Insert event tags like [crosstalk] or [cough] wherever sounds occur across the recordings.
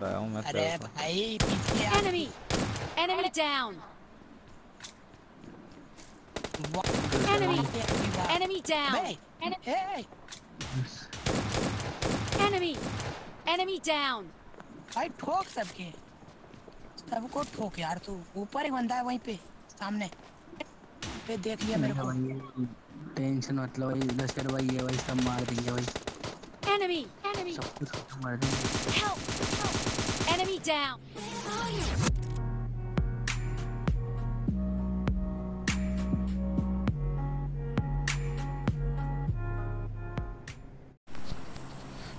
कर आया हूँ मैं अरे भाई पीछे आ Enemy! Enemy down! Enemy! Enemy down! अबे, ए, Enemy! Enemy down! भाई ठोक सबके सबको ठोक यार तू ऊपर ही बंदा है वहीं पे सामने पे देख लिया मेरे को टेंशन मतलब भाई लश्कर भाई ये भाई सब मार देंगे भाई Enemy! Enemy! सब कुछ मार! Help! Enemy down!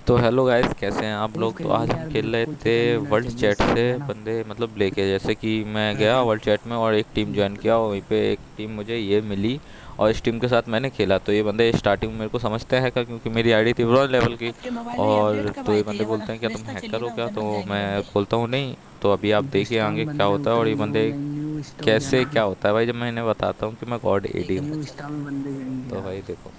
तो हेलो गाइस कैसे हैं आप लोग? तो आज हम खेल रहे थे वर्ल्ड चैट से बंदे मतलब लेके जैसे कि मैं गया वर्ल्ड चैट में और एक टीम ज्वाइन किया और वहीं पे एक टीम मुझे ये मिली और इस टीम के साथ मैंने खेला। तो ये बंदे स्टार्टिंग में मेरे को समझते हैं हैकर क्योंकि मेरी आईडी थी ब्रॉन्ज लेवल की और तो ये बंदे बोलते हैं क्या तुम हैकर हो क्या? तो मैं बोलता हूँ नहीं। तो अभी आप देखिए आगे क्या होता है और ये बंदे कैसे क्या होता है भाई? जब मैं इन्हें बताता हूँ कि मैं गॉड एडी हूँ जाएँगे तो भाई देखो।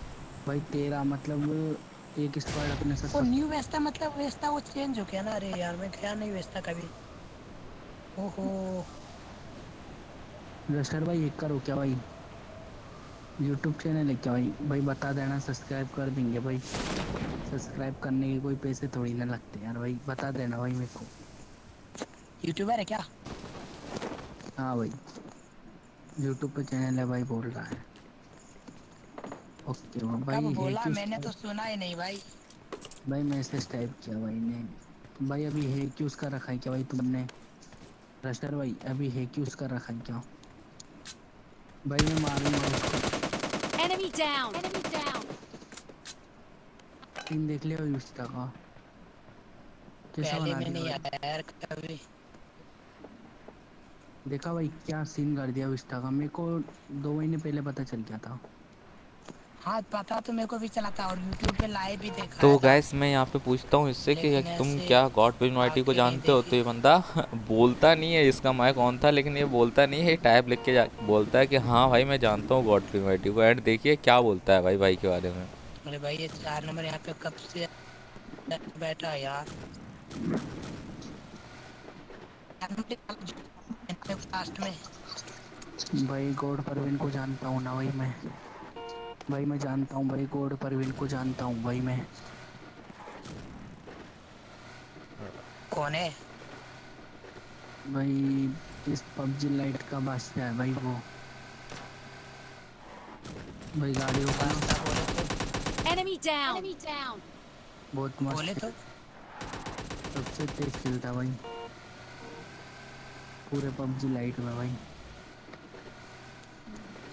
भाई तेरा मतलब एक स्क्वाड अपने साथ वो न्यू वेस्टा मतलब वेस्टा वो चेंज हो गया ना। अरे यार मैं गया नहीं वेस्टा कभी। ओहो। लश्कर भाई एक करो क्या भाई? यूट्यूब चैनल है क्या भाई? भाई बता देना सब्सक्राइब कर देंगे भाई। सब्सक्राइब करने के कोई पैसे थोड़ी ना लगते यार भाई। बता देना भाई मेरे को। यूट्यूबर है क्या? हाँ भाई। यूट्यूब पे चैनल है भाई बोल रहा है। ओके भाई बोला मैंने तो सुना ही नहीं भाई। भाई मैसेज टाइप किया भाई ने भाई अभी है कि उसका रखा है क्या भाई तुमने? रस्टर भाई अभी है कि उसका रखा है क्या? भाई मैं मारूँगा उसको। Enemy down! Enemy down! Scene देख लिया भाई उसका का। कैसा बना में दिया यार कभी। देखा भाई क्या सीन कर दिया विस्टा का। मेरे को दो महीने पहले पता चल गया था। हाँ पता तो मेरे को भी चला था और यूट्यूब पे लाइव भी देखा तो गैस मैं यहाँ पे पूछता हूँ इससे कि तुम क्या गॉड पिनवाइटी को जानते हो? तो ये बंदा [laughs] बोलता नहीं है इसका माइक ऑन था लेकिन ये बोलता नहीं है टाइप लिख के बोलता है कि हाँ भाई मैं जानता हूँ गॉड पिनवाइटी को। एंड देखिए क्या बोलता है भाई भाई के बारे में। अरे भाई ये चार नंबर यहाँ पे कब से बैठा यार? लास्ट में भाई गॉड परवीन को जानता हूँ ना भाई मैं। भाई मैं जानता हूँ भाई गॉड परवीन को जानता हूँ भाई मैं। कौन है? भाई इस पबजी लाइट का बादशाह है भाई वो। भाई गाड़ियों का रास्ता बोले तो Enemy down! Enemy down! बहुत बोले तो। सबसे तेज खेलता भाई। पूरे पबजी लाइट में भाई।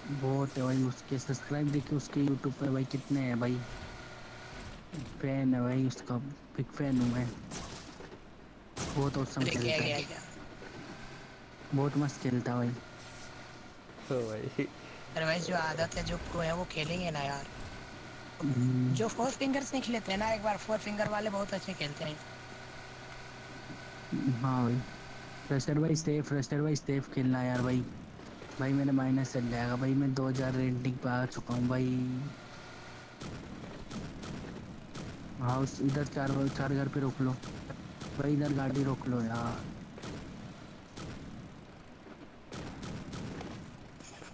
बहुत है भाई उसके सब्सक्राइब देखिए उसके यूट्यूब पे भाई कितने हैं भाई। फ़ैन है भाई उसका बिग फ़ैन हूँ मैं। बहुत औसम खेलता है। बहुत मस्त खेलता भाई। तो भाई। अरे भाई जो आदत है जो को है वो खेलेंगे ना यार। हम्म, जो फोर फिंगर्स नहीं खेलते हैं ना एक बार फोर फिंगर वाले बहुत अच्छे खेलते हैं। हाँ भाई। फ्रेशर भाई सेफ़ फ्रेशर भाई सेफ़ खेलना यार भाई। भाई मेरे माइनस चल जाएगा भाई मैं 2000 रेटिंग पे आ चुका हूँ भाई। हाँ उस इधर चार चार घर पे रोक लो। भाई इधर गाड़ी रोक लो यार।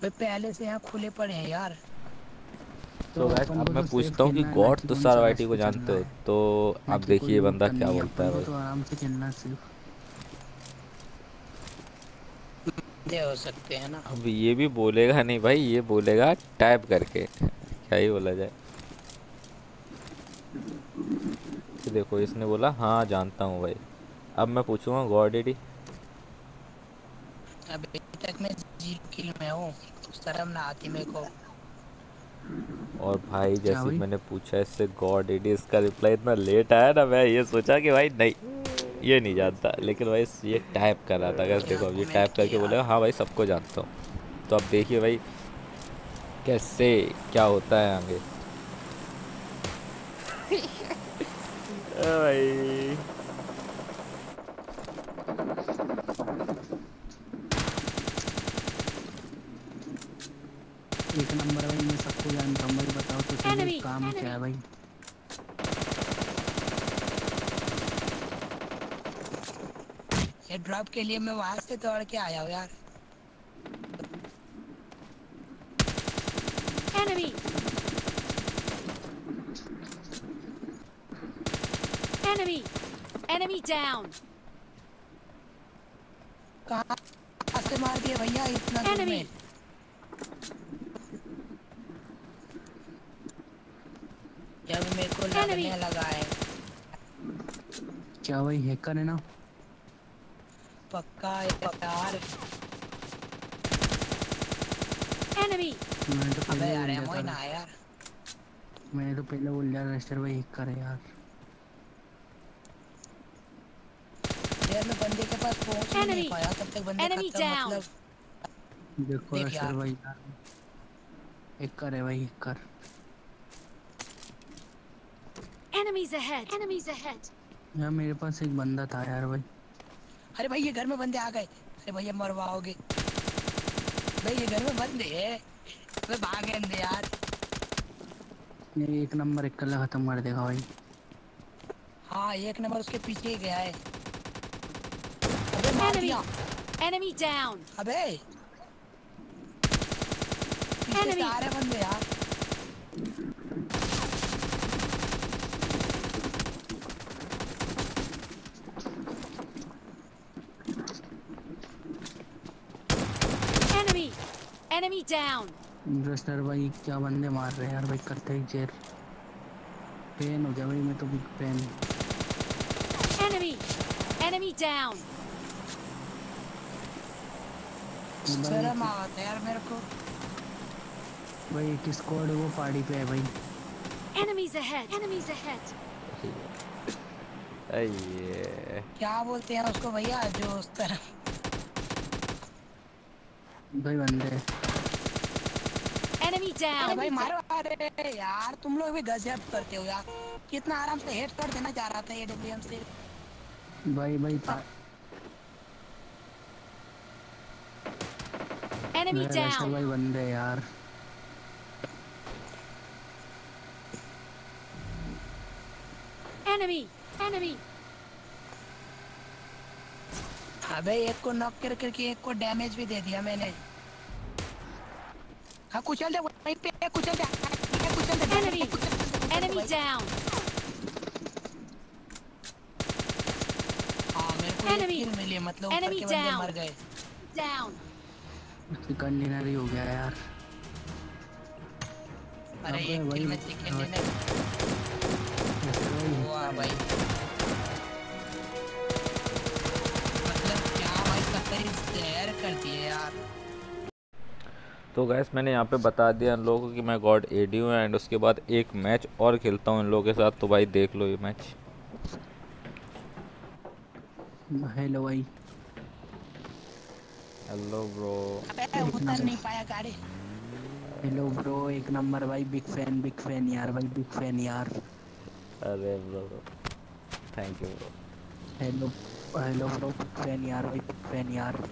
भाई पहले से यहाँ खुले पड़े हैं यार। तो गाइस अब मैं तो पूछता हूँ कि गॉड तो सार को जानते हो? तो आप देखिए बंदा क्या बोलता है भाई तो आराम से खेलना सिर्फ़। दे हो सकते हैं ना। अब ये भी बोलेगा नहीं भाई ये बोलेगा टाइप करके। क्या ही बोला जाए। तो देखो इसने बोला हाँ जानता हूँ भाई। अब मैं पूछूँगा गॉड एडी अभी तक मैं ज़ीरो किल में हूँ। शर्म ना आती मेरे को। और भाई जैसे मैंने पूछा इससे गॉड इट इसका रिप्लाई इतना लेट आया ना मैं ये सोचा कि भाई नहीं। ये नहीं जानता लेकिन भाई ये टाइप कर रहा था अगर देखो अब ये टाइप करके। बोलेगा हाँ भाई सबको जानता हूँ। तो अब देखिए भाई कैसे क्या होता है आगे। [laughs] भाई। एक नंबर भाई मैं सबको जानता हूँ भाई बताओ तो सही काम क्या है भाई। ये ड्रॉप के लिए मैं वहाँ से दौड़ के आया हूँ यार Enemy! Enemy! Enemy down! कहाँ से मार दिए भैया इतना दूर Enemy! में जब मेरे को लगने Enemy! लगा है क्या भाई हैकर है ना पक्का यार! मैंने तो अबे पहले यार बोल एमो ही ना था यार। मैंने तो पहले बोल दिया रजिस्टर भाई हैकर है यार। यार मैं बंदे के पास पहुँच नहीं पाया तब तक बंदे Enemy खत्म मतलब देखो रजिस्टर यार। भाई यार हैकर है भाई hacker Enemies ahead! Enemies ahead! यार मेरे पास एक बंदा था यार भाई। अरे भाई ये घर में बंदे आ गए। अरे भैया मरवाओगे। भाई ये घर में बंदे है। अबे भागे अंदर यार। ये एक नंबर एक कल खत्म कर देगा भाई। हाँ एक नंबर उसके पीछे ही गया है। अबे मार! दिया Enemy down! अबे। पीछे Enemy! आ रहे बंदे यार Enemy! Enemy down! रजिस्टर भाई क्या बंदे मार रहे हैं यार भाई करते ही जेर फ़ैन हो गया भाई मैं तो big fan Enemy! Enemy down! शर्म आता है यार मेरे को भाई एक स्क्वाड वो पार्टी पे है भाई Enemies ahead! Enemies ahead! [laughs] अये क्या बोलते हैं उसको भैया जो उस तरह भाई बंदे down! भाई मारो अरे यार तुम लोग भी गजब करते हो यार कितना आराम से हेड कर देना चाह रहा था ये डब्ल्यूएम से भाई भाई Enemy मेरा down! भाई बंदे यार Enemy! Enemy! अबे एक को नॉक कर करके एक को डैमेज भी दे दिया मैंने कुचल दे वहीं पे कुचल दे हाँ, कुचल दे Enemy भाई। down! हाँ मेरे को! किल मिली मतलब ऊपर Enemy के बंदे मर गए डाउन Down! कंटेनर ही हो गया यार अरे एक किल में चिकन हाँ। डिनर भाई हुआ भाई मतलब क्या भाई कतई जहर कर दिए यार तो गैस मैंने यहाँ पे बता दिया इन लोगों को कि मैं गॉड एडी हूँ एंड उसके बाद एक मैच और खेलता हूँ इन लोगों के साथ तो भाई देख लो ये मैच हेलो भाई। हेलो ब्रो अबे उतर नहीं पाया गाड़ी। हेलो ब्रो एक नंबर भाई बिग फ़ैन बिग फ़ैन यार भाई बिग फ़ैन यार। अरे bro thank you bro hello hello bro big fan यार भाई बिग फ़ैन यार।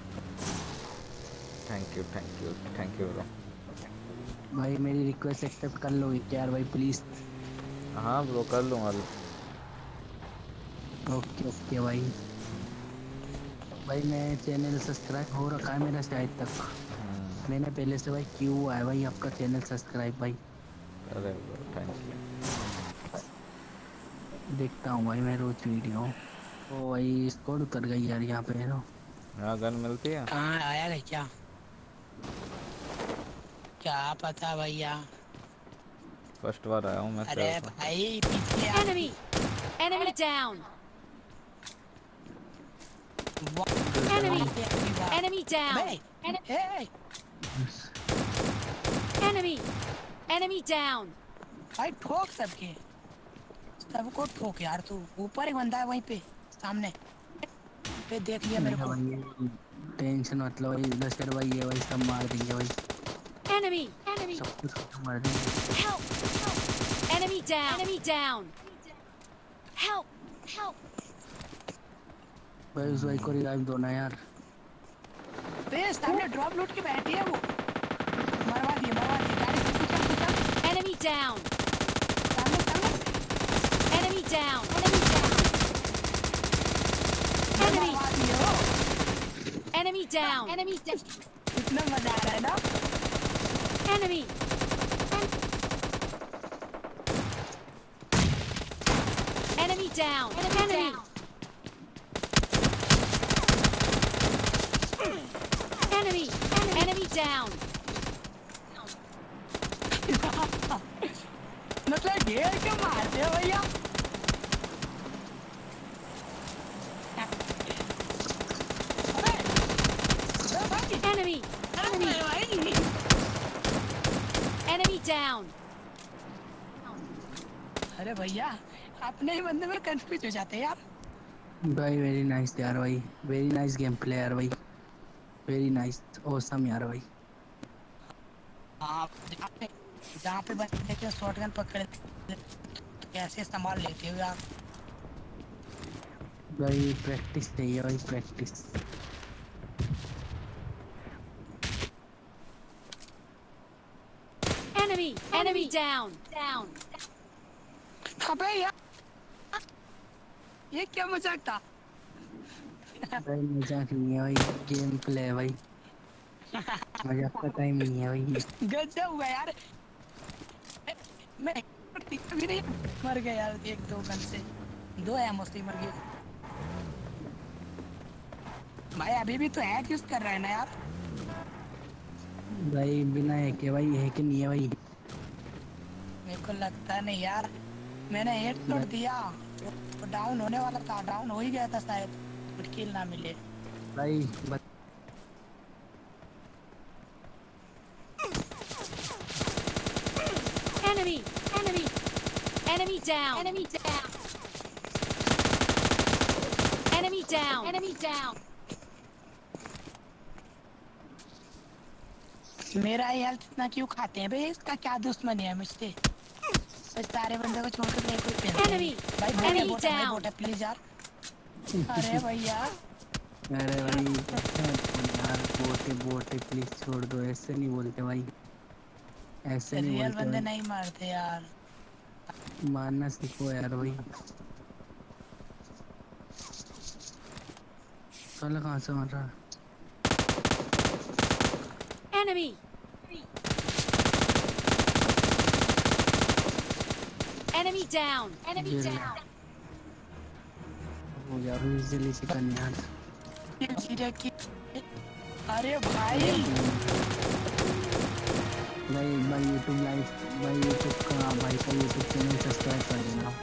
Thank you thank you thank you bro भाई मेरी रिक्वेस्ट एक्सेप्ट कर क्या यार भाई प्लीज़ हाँ ब्रो कर लूँगा ओके ओके भाई. भाई मैं चैनल सब्सक्राइब हो रखा है मेरा शायद तक। हम्म, मैंने पहले से भाई क्यों हुआ है भाई आपका चैनल सब्सक्राइब भाई? अरे थैंक यू देखता हूँ भाई मैं रोज वीडियो ओ भाई स्कोर उतर गई यार यहाँ पे तो यहाँ गन मिलती है। कहाँ आया है क्या? क्या पता भैया फ़र्स्ट बार आया हूँ मैं अरे भाई पीछे आ Enemy! Enemy down! Enemy! Enemy down! अबे, ए, Enemy! Enemy down! भाई ठोक सबके सबको ठोक यार तू ऊपर ही बंदा है वहीं पे सामने पे देख लिया मेरे को भाई टेंशन मतलब भाई दशर भाई ये भाई सब मार देंगे भाई Enemy! Enemy! सब कुछ कर देंगे! Help! Enemy down! Enemy down! Help! Help! भाई उस भाई को रिवाइव दो ना यार बे सामने ड्रॉप लूट के बैठी है वो मरवा दिए मरवा दिए गाड़ी से कुचल कुचल Enemy down! सामने सामने Enemy down! Enemy down! Enemy! मरवा दिए ये हो Enemy down. Enemy down. कितना मजा आ रहा है ना Enemy. Enemy down. Enemy. Enemy. Enemy down. Down. अरे भैया अपने ही बंदे में कंफ्यूज हो जाते हैं यार। भाई वेरी नाइस यार भाई। वेरी नाइस गेम प्ले यार भाई। वेरी नाइस ऑसम यार भाई। आप जहाँ पे जहाँ पे बंदे के शॉटगन पकड़ कैसे संभाल लेते हो यार? भाई प्रैक्टिस चाहिए भाई practice Enemy. Enemy down. Down. अबे यार ये क्या मज़ाक था भाई मज़ाक नहीं है भाई गेम प्ले है भाई मज़ाक का टाइम नहीं है भाई गजब हुआ यार मैं भी नहीं मर गया यार एक दो गन से दो है मुस्लिम मर गए भाई अभी भी तो हैक यूज़ कर रहा है ना यार भाई बिना है के भाई है कि नहीं है भाई मेरे को लगता नहीं यार मैंने हेड तोड़ दिया वो डाउन होने वाला था डाउन हो ही गया था शायद बट किल ना मिले भाई बत... Enemy. Enemy. Enemy down. Enemy down. Enemy down. Enemy down. मेरा हेल्थ इतना क्यों खाते हैं भाई इसका क्या दुश्मनी है मुझसे सारे बंदे को कोई. भाई बोटे भाई प्लीज़ यार। अरे भैया। अरे भाई यार बोटे बोटे प्लीज़ छोड़ दो ऐसे नहीं बोलते भाई। ऐसे नहीं बोलते बंदे नहीं मारते यार। मारना सीखो यार भाई। साला कहाँ से मार रहा Enemy. Enemy down. Enemy Really? down. हो गया अभी इजीली चिकन यार ये चीज़ें की अरे भाई भाई एक बार यूट्यूब लाइव भाई यूट्यूब का भाई का यूट्यूब चैनल सब्सक्राइब कर देना